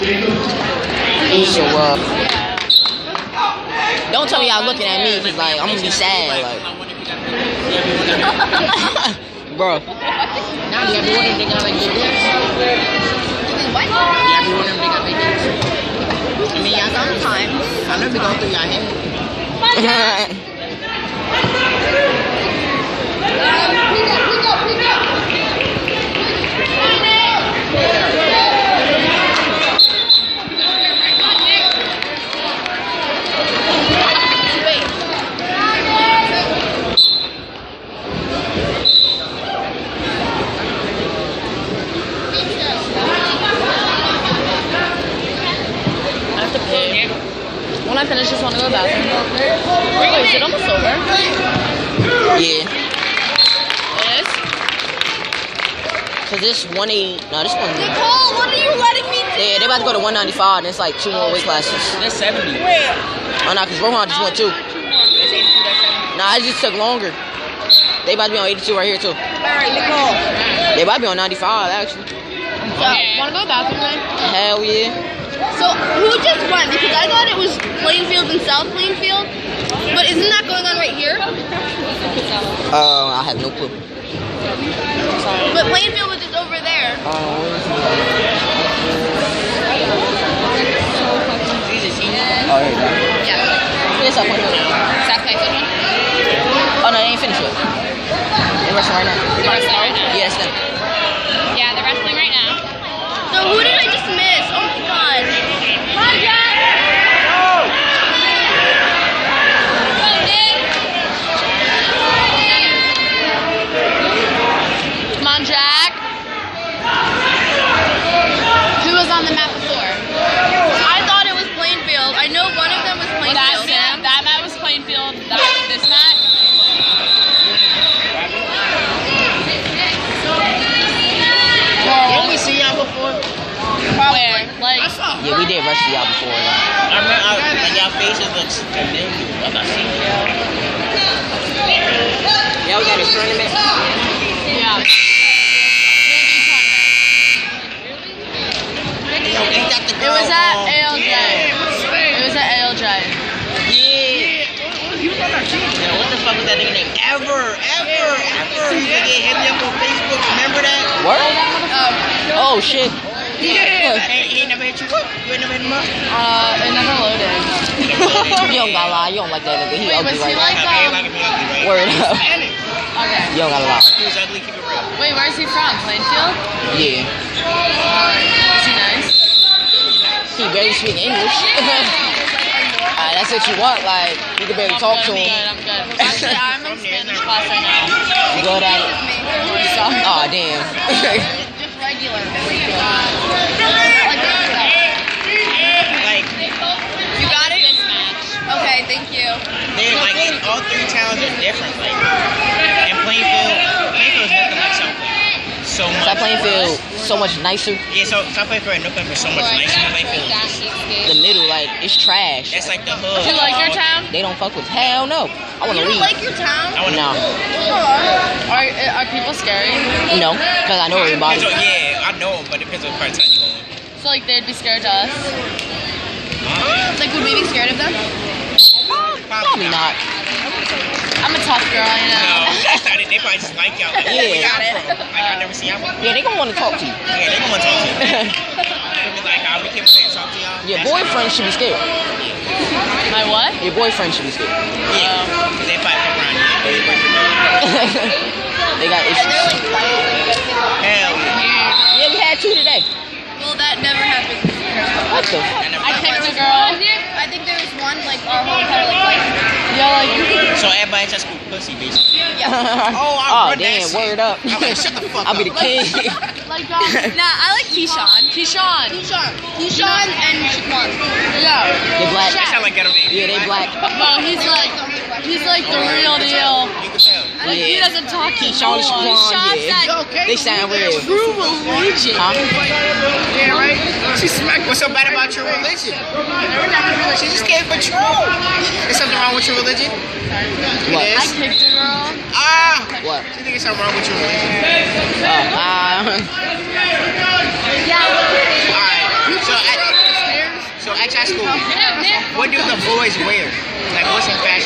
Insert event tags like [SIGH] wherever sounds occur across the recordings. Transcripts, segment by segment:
Don't tell me y'all looking at me because, like, I'm gonna be sad. Like, [LAUGHS] bro, Now you have to wonder if they got like good dips. What? You have to wonder if they got big dips. I mean, y'all got time. I know we going through y'all head. [LAUGHS] I have to pee. When I finish this, want to go to the bathroom. Wait, is it almost over? yeah, It is? because this 180, no, this one, Nicole, what are you letting me do? yeah, they about to go to 195, and it's like two more weight classes. That's 70. Wait. Oh, no, because Rohan just went oh, two. That's 82, that's 70. Nah, it just took longer. They about to be on 82 right here, too. Alright, Nicole. They about to be on 95, actually. Uh, okay. Want to go to the bathroom then? Hell yeah. So who just won? Because I thought it was Plainfield and South Plainfield, but isn't that going on right here? Uh, I have no clue. But Plainfield was just over there. Jesus, he Oh, here. Yeah. I put. South Plainfield? Oh, no, they ain't finished yet. They're rushing right now. They're wrestling right now. Yes, them. Yeah, they're wrestling right now. So who did I just miss? Oh my god. Come on, Jack. Come on, Jack. Who was on the map before? I thought it was Plainfield. I know one of them was Well, that, Plainfield. Sam, that map was Plainfield. That was this map. Didn't we see y'all before? Where? Like, Yeah, we did rush y'all before. Though. I remember, I, like, y'all faces look familiar. I thought I seen y'all. Y'all got a tournament? yeah. Yo, ain't that the It was at ALJ. It was at ALJ. Yeah. Yeah, what the fuck was that nigga name? Ever, ever, ever. He would hit me up on Facebook. Remember that? What? Oh, shit. Yeah. Hey, ain't never hit you up. You ain't never hit him up. Uh, it never loaded. [LAUGHS] You don't gotta lie. You don't like that nigga. He Wait, ugly right like, now. Um, like if he ugly, right? Word up. Okay. You don't gotta lie. He was ugly, keep it real. Wait, where's he from? Plainfield? Yeah. Is he nice? He barely speak English. [LAUGHS] uh, that's what you want. Like, you can barely I'm talk good, to him. I'm good, I'm good. Actually, I'm in Spanish class right now. You good at it? Oh, damn. [LAUGHS] Just regular. Like, You got it? Okay, thank you. they're like, all three towns are different. Like, and Plainfield, Plainfield's nothing like South Plainfield. So much. South Plainfield so much nicer. Yeah, so South Plainfield and North Plainfield so much nicer. Plainfield, The middle, like, it's trash. that's like the hood. Do you like your town? They don't fuck with. Hell no. I wanna You don't leave. like your town? I wanna No. Are, are people scary? No, because I know everybody. Yeah, I know him, but it depends on what part of town you going. So like they'd be scared of us? Like, would we be scared of them? Probably not. I'm a tough girl, you No, know. that's not it. They probably just like y'all. [LAUGHS] Like, Yeah. where y'all from? Like, I never see y'all before. Yeah, they gonna want to talk to you. Yeah, they gonna talk to you. [LAUGHS] They be like, ah, we came here to talk to y'all. Your That's boyfriend should be scared. My what? Your boyfriend should be scared. not- Yeah, 'cause they probably fuck around you. They they got issues. Hell yeah. Yeah, we had two today. Well, that never happened. What the fuck? I picked a girl. I think there was one, like, our whole entire, like, life. Yo, like, So everybody just go pussy, basically. Yeah. [LAUGHS] Oh, I oh run that damn, shit. word up. I'm like, shut the fuck [LAUGHS] I'll be the king. [LAUGHS] like, um, Nah, I like Keyshawn. Keyshawn. Keyshawn. Keyshawn and Shaquan. Yeah. they black. That sound like ghetto name. Yeah, they black. No, he's like, he's like the real deal. You can tell. Yeah. He doesn't talk He's Charlie Shaquan. They sound weird. True religion. Huh? Yeah, right? She smacked so bad about your religion. She just came for control. Is something wrong with your religion? What? I kicked her off. Ah! What? She think it's something wrong with your religion. Ah. uh, [LAUGHS] All right. So so at your school, [LAUGHS] what do the boys wear? Like, what's in fashion?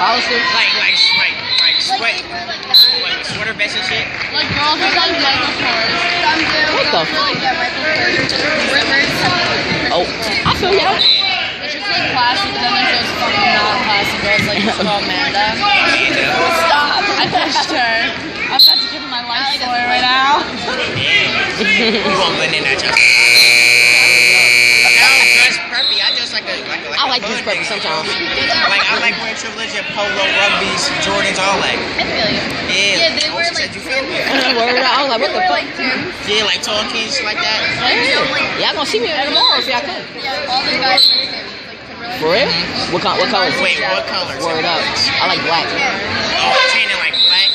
Hollister? Like like like like sweat like sweater vests and shit? Like girls are like Michael Kors. What the Some really get Michael Kors. Rivers. Oh, I feel ya. It's just like classy, but then there's those fucking not classy girls like this girl Amanda. Stop! I pushed her. I'm about to give her my life story right now. [LAUGHS] You won't blend in at your school. I don't dress preppy. I just like a like a like I a like fun this preppy thing. sometimes. Like I like wearing True Religion, polo, rugbies, Jordans, all that. I feel you. Yeah. Yeah, they wear, she like, said you feel me? Word out. I was like, what They the fuck? like Yeah, like tall kids like that. Yeah. Y'all gonna see me tomorrow if y'all come. Yeah, all their guys wear Timbs. Like Timberland. For real? What, co- what colors? Wait, what colors? Word up. I like black. Oh, tan and like black.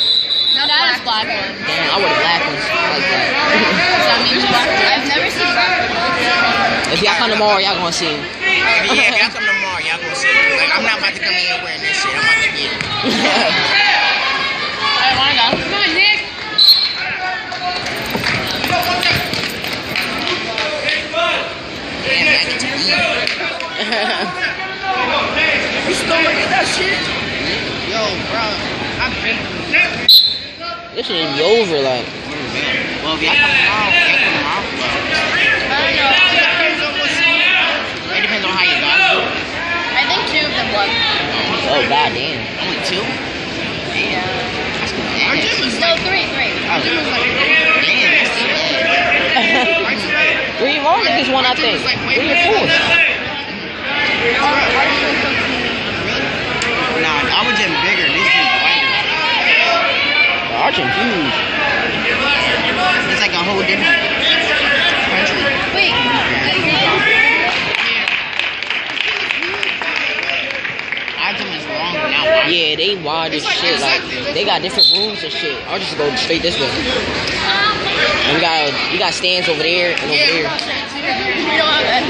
Now that is black one. Damn, I wear black ones. I like that. [LAUGHS] Does that mean black I've never seen black. if y'all come tomorrow, y'all gonna see. Yeah, if y'all come tomorrow, see. Like I'm not about to come in here wearing this shit. I'm about to get. Go? Come on, Nick. You still that shit? Yo, bro, I've been. this be over, like. Well, y'all come tomorrow. Well, I don't know. it depends on what's. It depends on how you guys do. I think two of them won. Oh, goddamn. Only two. Yeah. That's good. Our gym is No, three, three. Oh, damn, that's the. Our gym- Three more niggas won, I think. It's like way Three or more four. Nah, our gym bigger. This gym wider. Arching huge. It's like a whole different country. Wait. Our gym is longer now. Yeah, they shit. Like they got different rooms and shit. I'll just go straight this way. And we got we got stands over there and over there. We don't have.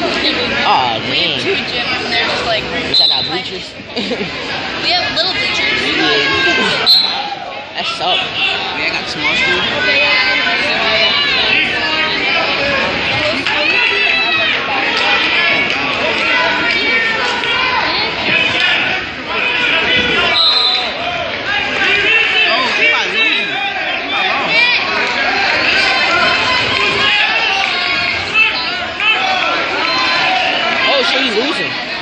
Oh We two man. gyms and they're just like, Wish I got bleachers. [LAUGHS] we have little bleachers. yeah. That's up. Yeah, I got small school. Yeah. are you losing?